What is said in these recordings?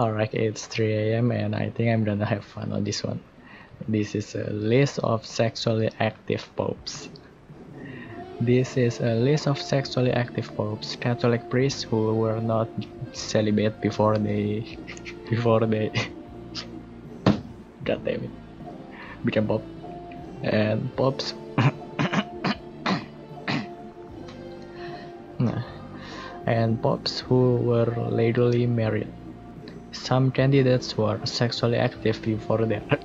Alright, it's 3 a.m. and I think I'm gonna have fun on this one. This is a list of sexually active popes. This is a list of sexually active popes, Catholic priests who were not celibate before they before they god damn it became pope and popes and popes who were legally married. Some candidates were sexually active before that,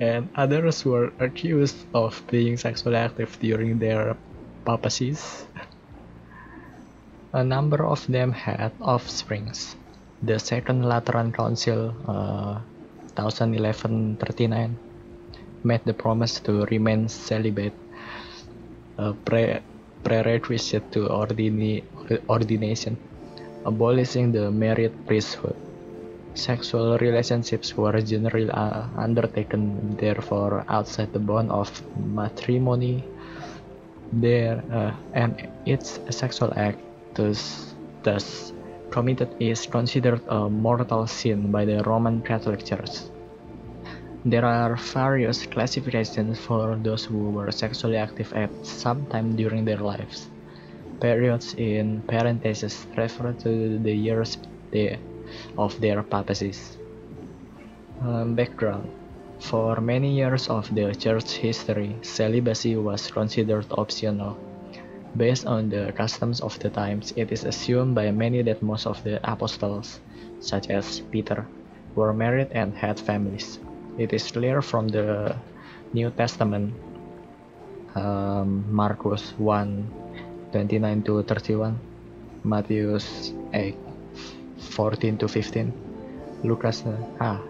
and others were accused of being sexually active during their papacies. A number of them had offsprings. The Second Lateran Council, uh, 1139, made the promise to remain celibate, a pre prerequisite to ordina ordination abolishing the married priesthood. Sexual relationships were generally uh, undertaken, therefore, outside the bond of matrimony. There, uh, and its sexual act, thus, thus committed, is considered a mortal sin by the Roman Catholic Church. There are various classifications for those who were sexually active at some time during their lives. Periods in parentheses refer to the years of their papacies. Um, background For many years of the church history, celibacy was considered optional. Based on the customs of the times, it is assumed by many that most of the apostles, such as Peter, were married and had families. It is clear from the New Testament, um, Marcus 1 29 to 31, Matthews 8 14 to 15, Lucas uh, ah,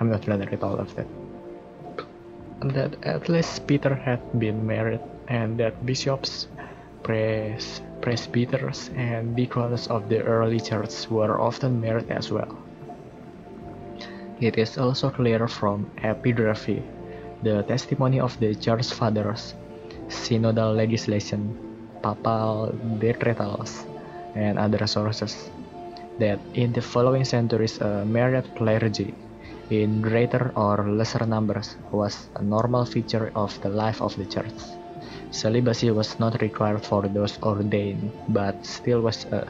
I'm not gonna read all of that. That at least Peter had been married, and that bishops, pres presbyters, and deacons of the early church were often married as well. It is also clear from epigraphy, the testimony of the church fathers, synodal legislation, papal decretals, and other sources that in the following centuries a married clergy in greater or lesser numbers was a normal feature of the life of the church. Celibacy was not required for those ordained, but still was a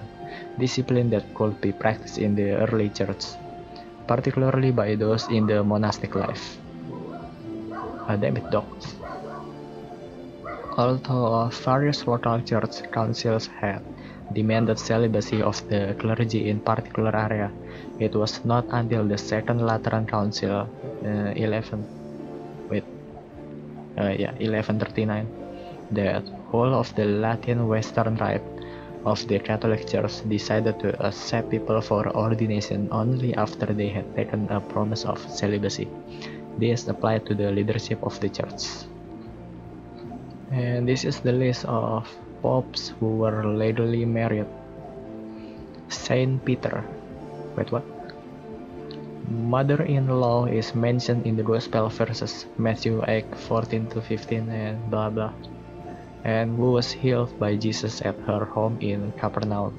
discipline that could be practiced in the early church, particularly by those in the monastic life. Uh, damn it, dogs. Although various local church councils had demanded celibacy of the clergy in particular area, it was not until the Second Lateran Council, uh, 11, wait, uh, yeah, 1139, that whole of the Latin Western Rite of the Catholic Church decided to accept people for ordination only after they had taken a promise of celibacy. This applied to the leadership of the church. And this is the list of popes who were legally married. Saint Peter. Wait, what? Mother-in-law is mentioned in the Gospel verses Matthew 8, 14 to 15 and blah blah. And who was healed by Jesus at her home in Capernaum.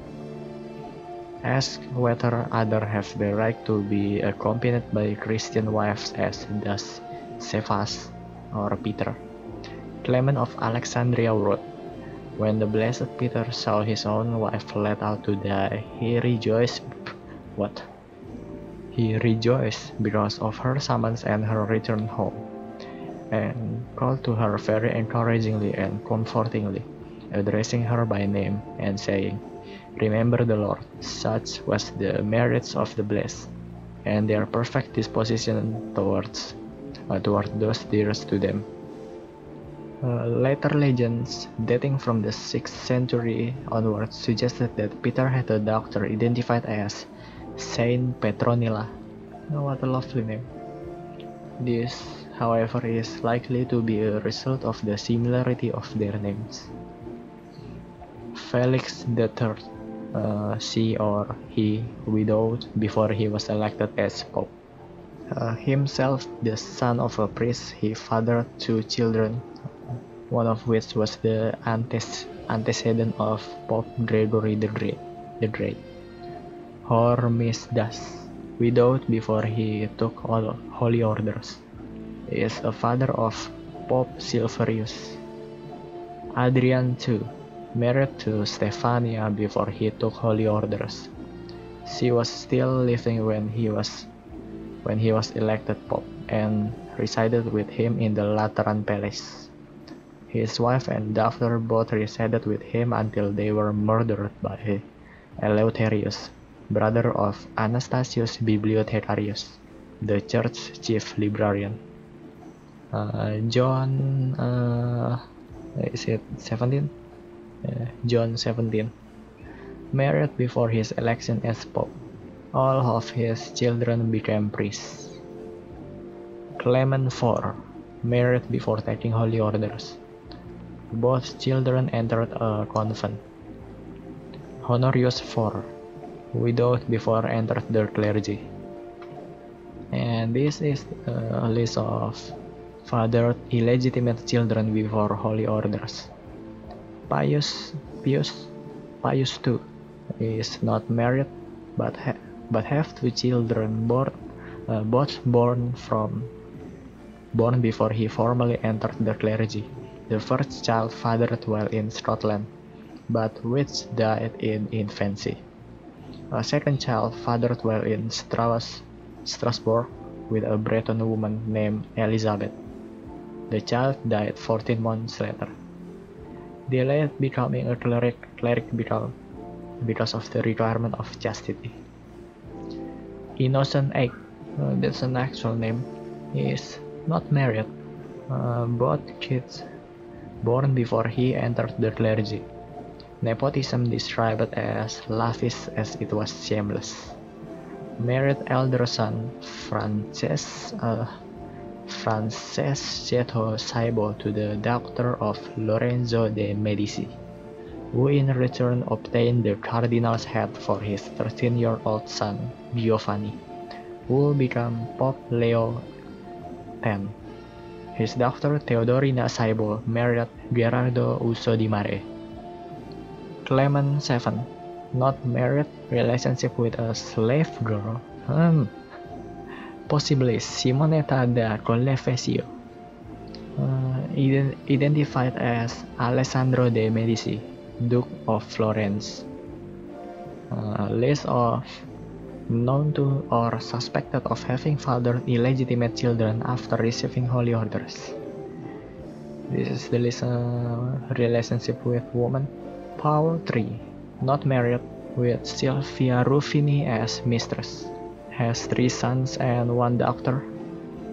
Ask whether other have the right to be accompanied by Christian wives as does Cephas or Peter. Clement of Alexandria wrote, When the blessed Peter saw his own wife led out to die, he rejoiced. What? He rejoiced because of her summons and her return home, and called to her very encouragingly and comfortingly, addressing her by name and saying, Remember the Lord, such was the merits of the blessed, and their perfect disposition towards uh, toward those dearest to them. Uh, later legends, dating from the 6th century onwards, suggested that Peter had a doctor identified as Saint Petronilla. Oh, what a lovely name. This, however, is likely to be a result of the similarity of their names. Felix III, uh, she or he widowed before he was elected as pope. Uh, himself, the son of a priest, he fathered two children, one of which was the antes antecedent of Pope Gregory the Great. The Great. Hormisdas, widowed before he took holy orders, He is a father of Pope Silverius. Adrian II, married to Stefania before he took holy orders. She was still living when he was when he was elected pope and resided with him in the Lateran Palace. His wife and daughter both resided with him until they were murdered by Eleutherius, brother of Anastasius Bibliothecarius, the church chief librarian. Uh, John, uh, is it 17? Uh, John 17. Married before his election as pope, all of his children became priests. Clement IV, married before taking holy orders. Both children entered a convent. Honorius IV, widowed before entered the clergy. And this is a list of fathered illegitimate children before holy orders. Pius Pius Pius II is not married but ha but have two children born uh, both born from born before he formally entered the clergy. The first child fathered while in Scotland, but which died in infancy. A second child fathered while in Stras Strasbourg with a Breton woman named Elizabeth. The child died 14 months later. Delayed becoming a cleric, cleric because, of the requirement of chastity. Innocent VIII, uh, that's an actual name, is not married. Uh, both kids born before he entered the clergy. Nepotism described as lavish as it was shameless. Married elder son Frances uh, Francesco Cybo to the daughter of Lorenzo de Medici, who in return obtained the cardinal's hat for his 13-year-old son Giovanni, who became Pope Leo X. His daughter Theodorina Saibo married Gerardo Uso di Mare. Clement VII, not married, relationship with a slave girl. Hmm. Possibly Simonetta da Colleferro. Uh, ident identified as Alessandro de Medici, Duke of Florence. Uh, list of known to or suspected of having fathered illegitimate children after receiving holy orders. This is the relationship with woman. Paul III, not married, with Silvia Ruffini as mistress. Has three sons and one daughter.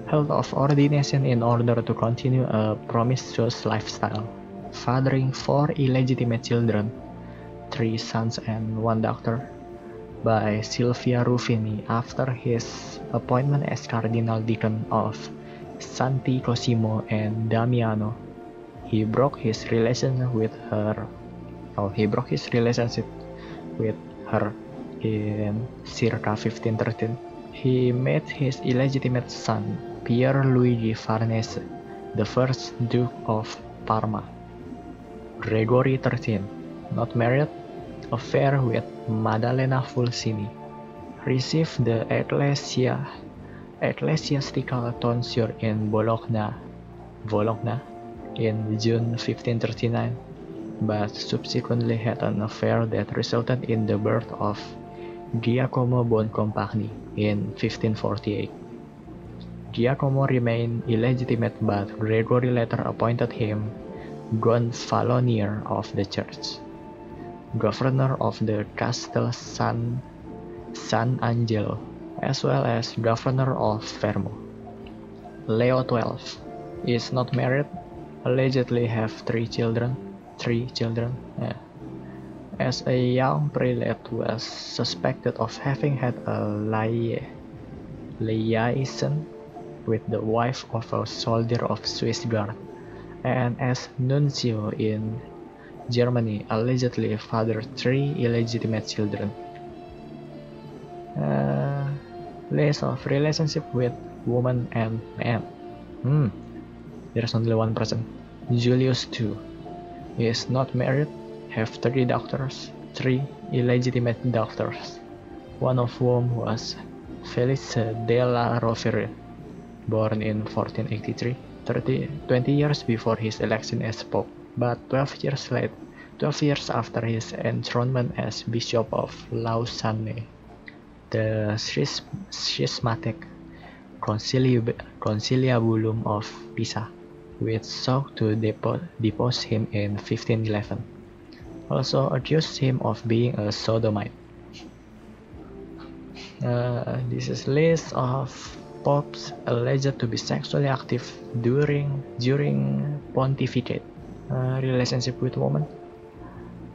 Held of ordination in order to continue a promiscuous lifestyle. Fathering four illegitimate children, three sons and one daughter by Silvia Ruffini after his appointment as Cardinal Deacon of Santi Cosimo and Damiano. He broke his relationship with her. Oh, he broke his relationship with her in circa 1513. He met his illegitimate son, Pier Luigi Farnese, the first Duke of Parma. Gregory XIII, not married, affair with Maddalena Fulcini, received the ecclesia, ecclesiastical tonsure in Bologna, Bologna in June 1539, but subsequently had an affair that resulted in the birth of Giacomo Boncompagni in 1548. Giacomo remained illegitimate but Gregory later appointed him Gonfalonier of the church governor of the Castel San, San Angelo, as well as governor of Fermo. Leo XII is not married, allegedly have three children, three children. Yeah. As a young prelate was suspected of having had a liaison with the wife of a soldier of Swiss Guard, and as nuncio in Germany allegedly fathered three illegitimate children. Uh, list of relationship with woman and man. Hmm, there's only one person. Julius II He is not married, have three daughters, three illegitimate daughters. one of whom was Felice della Rovere, born in 1483, 30, 20 years before his election as pope, but 12 years late, 12 years after his enthronement as Bishop of Lausanne. The schismatic Conciliabulum of Pisa, which sought to depo depose him in 1511, also accused him of being a sodomite. Uh, this is list of popes alleged to be sexually active during during pontificate uh, relationship with woman?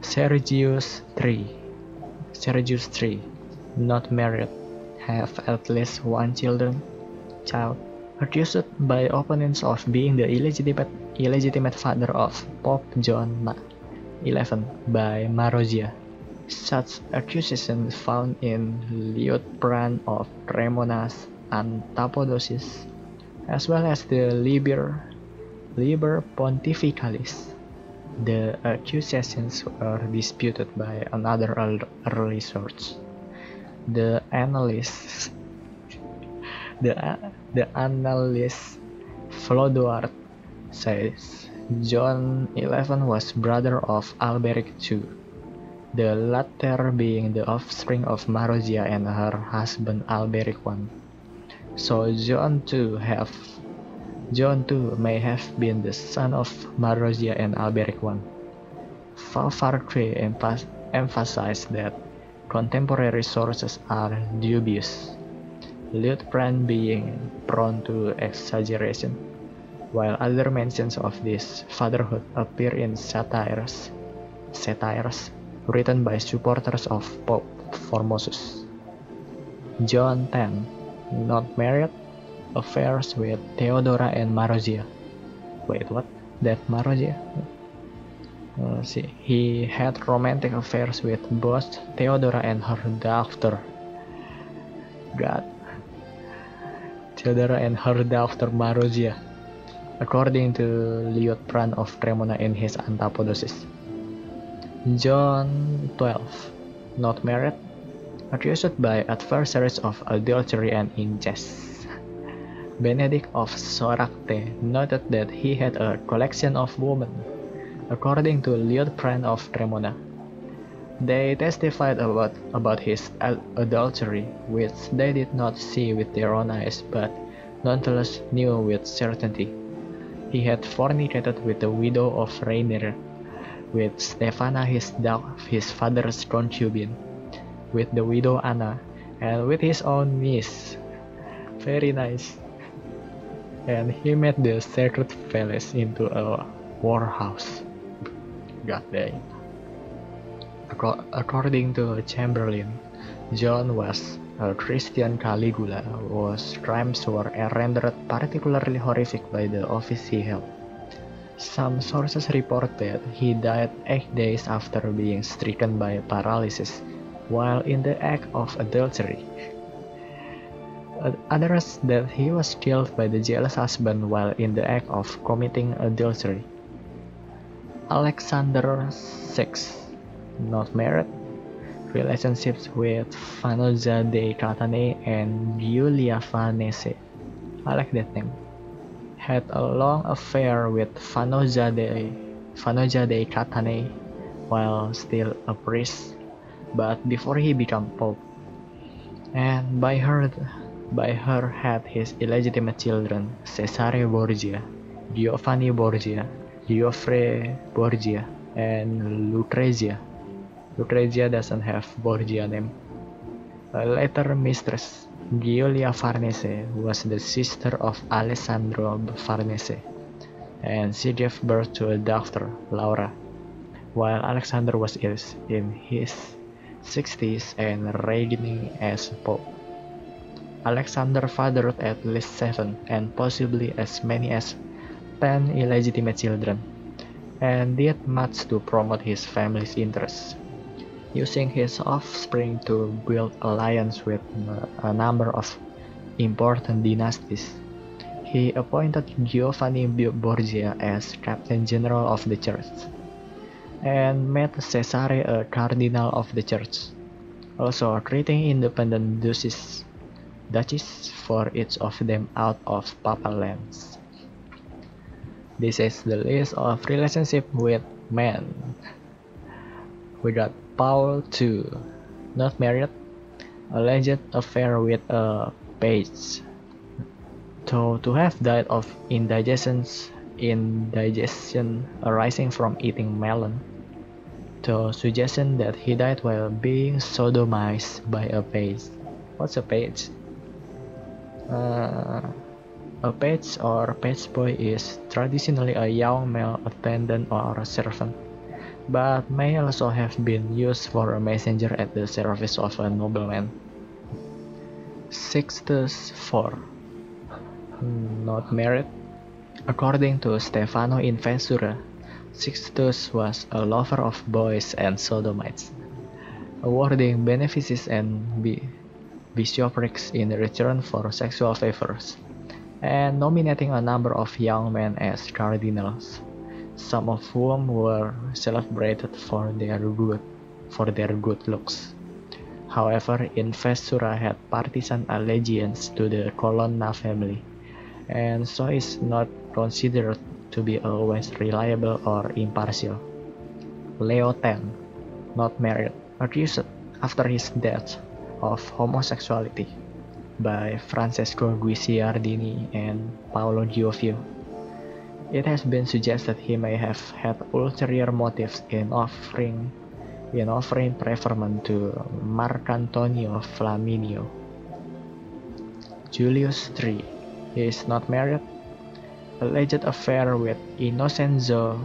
Sergius III, Sergius III, not married, have at least one children, child, accused by opponents of being the illegitimate illegitimate father of Pope John XI by Marozia. Such accusations found in Liutprand of Cremona's Antapodosis, as well as the Liber, Liber Pontificalis. The accusations were disputed by another early source. The annalist, the, the annalist Flodoard says John XI was brother of Alberic II the latter being the offspring of Marozia and her husband Alberic I. So John II have John too may have been the son of Marozia and Alberic I. Falfarque emphasized that contemporary sources are dubious, Liutprand being prone to exaggeration, while other mentions of this fatherhood appear in satires, satires written by supporters of Pope Formosus. John X, not married, affairs with Theodora and Marozia. Wait, what? That Marozia? Uh, see, he had romantic affairs with both Theodora and her daughter. God. Theodora and her daughter Marozia, according to Liutprand of Cremona in his Antapodosis. John 12, not married, accused by adversaries of adultery and incest. Benedict of Soracte noted that he had a collection of women, according to Liutprand of Cremona. They testified about, about his adultery, which they did not see with their own eyes, but nonetheless knew with certainty. He had fornicated with the widow of Rainier with Stefana his his father's concubine, with the widow Anna, and with his own niece. Very nice. And he made the sacred palace into a warhouse. God damn. According to Chamberlain, John was a Christian Caligula, whose crimes were rendered particularly horrific by the office he held. Some sources report that he died eight days after being stricken by paralysis while in the act of adultery. Others that he was killed by the jealous husband while in the act of committing adultery. Alexander VI, not married, relationships with Vannozza de Catane and Giulia Farnese. I like that name had a long affair with Vannozza de, Vannozza de Catane while still a priest, but before he became pope. And by her, by her had his illegitimate children Cesare Borgia, Giovanni Borgia, Geoffrey Borgia, and Lucrezia. Lucrezia doesn't have Borgia name. A later mistress Giulia Farnese was the sister of Alessandro Farnese, and she gave birth to a daughter, Laura, while Alexander was in his 60s and reigning as Pope. Alexander fathered at least seven and possibly as many as ten illegitimate children, and did much to promote his family's interests using his offspring to build alliance with a number of important dynasties. He appointed Giovanni Borgia as Captain General of the Church and made Cesare a Cardinal of the Church. also creating independent duchies, duchies for each of them out of papal lands. This is the list of relationship with men. We got Paul II, not married, alleged affair with a page. To, to have died of indigestion, indigestion arising from eating melon. To suggestion that he died while being sodomized by a page. What's a page? Uh, a page or page boy is traditionally a young male attendant or servant, but may also have been used for a messenger at the service of a nobleman. Sixtus IV, not married. According to Stefano in Sixtus was a lover of boys and sodomites, awarding benefices and bishoprics in return for sexual favors and nominating a number of young men as cardinals, some of whom were celebrated for their good for their good looks. However, Vesura had partisan allegiance to the Colonna family, and so is not considered to be always reliable or impartial. Leo X, not married, accused after his death of homosexuality by Francesco Guicciardini and Paolo Giovio. It has been suggested he may have had ulterior motives in offering in offering preferment to Marcantonio Flaminio. Julius III is not married. Alleged affair with Innocenzo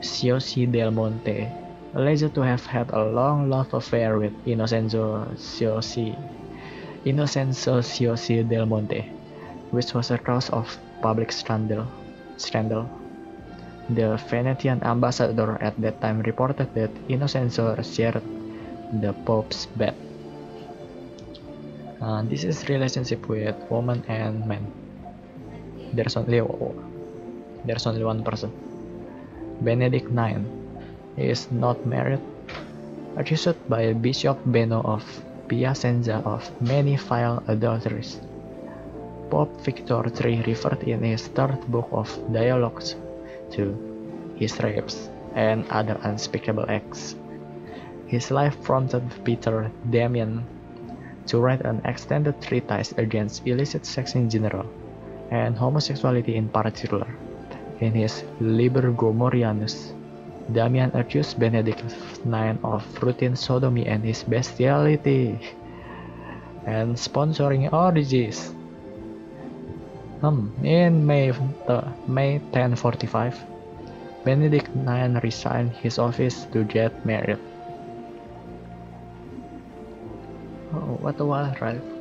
Ciocchi del Monte. Alleged to have had a long love affair with Innocenzo Ciocchi Innocenzo Ciocchi del Monte, which was a cause of public scandal. scandal. The Venetian ambassador at that time reported that Innocenzo shared the Pope's bed. Uh, this is relationship with woman and man. There's only there's only one person. Benedict IX is not married, accused by Bishop Benno of Piacenza of many vile adulteries. Pope Victor III referred in his third book of Dialogues to his rapes and other unspeakable acts. His life prompted Peter Damian to write an extended treatise against illicit sex in general and homosexuality in particular in his Liber Gomorrhianus. Damian accused Benedict IX of routine sodomy and his bestiality and sponsoring orgies. Um, in May, uh, May 1045, Benedict IX resigned his office to get married. Oh, what a wild ride.